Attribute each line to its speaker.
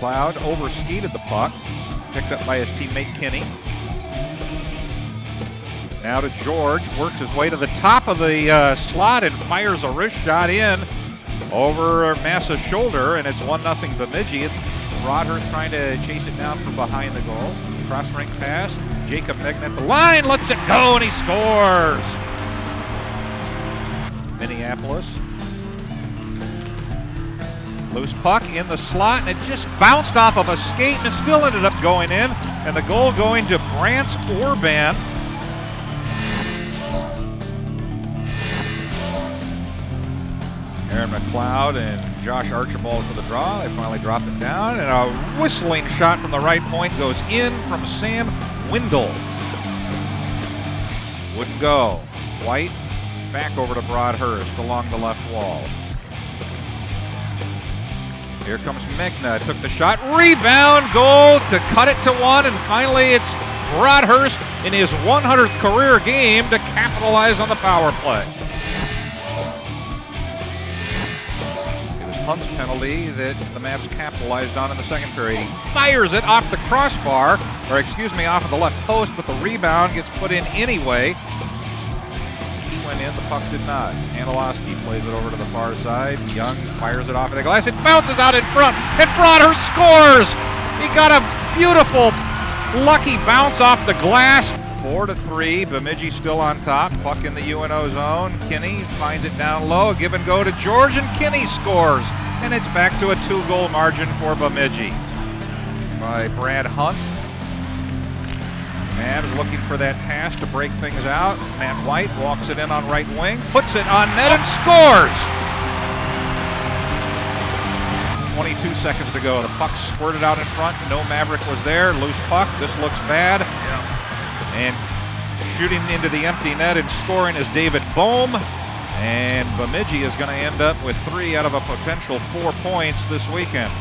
Speaker 1: McLeod overskated the puck, picked up by his teammate Kinne. Now to George, works his way to the top of the uh, slot and fires a wrist shot in over Massa's shoulder, and it's 1 0 Bemidji. Broadhurst trying to chase it down from behind the goal. Cross rink pass. Jacob Megna at the line, lets it go, and he scores. Minneapolis. Loose puck in the slot, and it just bounced off of a skate and still ended up going in. And the goal going to Brance Orban. Aaron McLeod and Josh Archibald for the draw. They finally drop it down, and a whistling shot from the right point goes in from Sam Windle. Wouldn't go. White back over to Broadhurst along the left wall. Here comes Megna. Took the shot. Rebound goal to cut it to one. And finally, it's Broadhurst in his 100th career game to capitalize on the power play. It was Hunt's penalty that the Mavs capitalized on in the second period. He fires it off the crossbar, or excuse me, off of the left post, but the rebound gets put in anyway went in, the puck did not. Anilowski plays it over to the far side. Young fires it off at the glass. It bounces out in front, and Broadhurst scores! He got a beautiful, lucky bounce off the glass. Four to three, Bemidji still on top. Puck in the UNO zone. Kinne finds it down low. Give and go to George, and Kinne scores. And it's back to a two-goal margin for Bemidji by Brad Hunt. Mavs looking for that pass to break things out. Matt White walks it in on right wing, puts it on net and scores! 22 seconds to go. The puck squirted out in front. No Maverick was there. Loose puck. This looks bad. And shooting into the empty net and scoring is David Bohm. And Bemidji is going to end up with three out of a potential four points this weekend.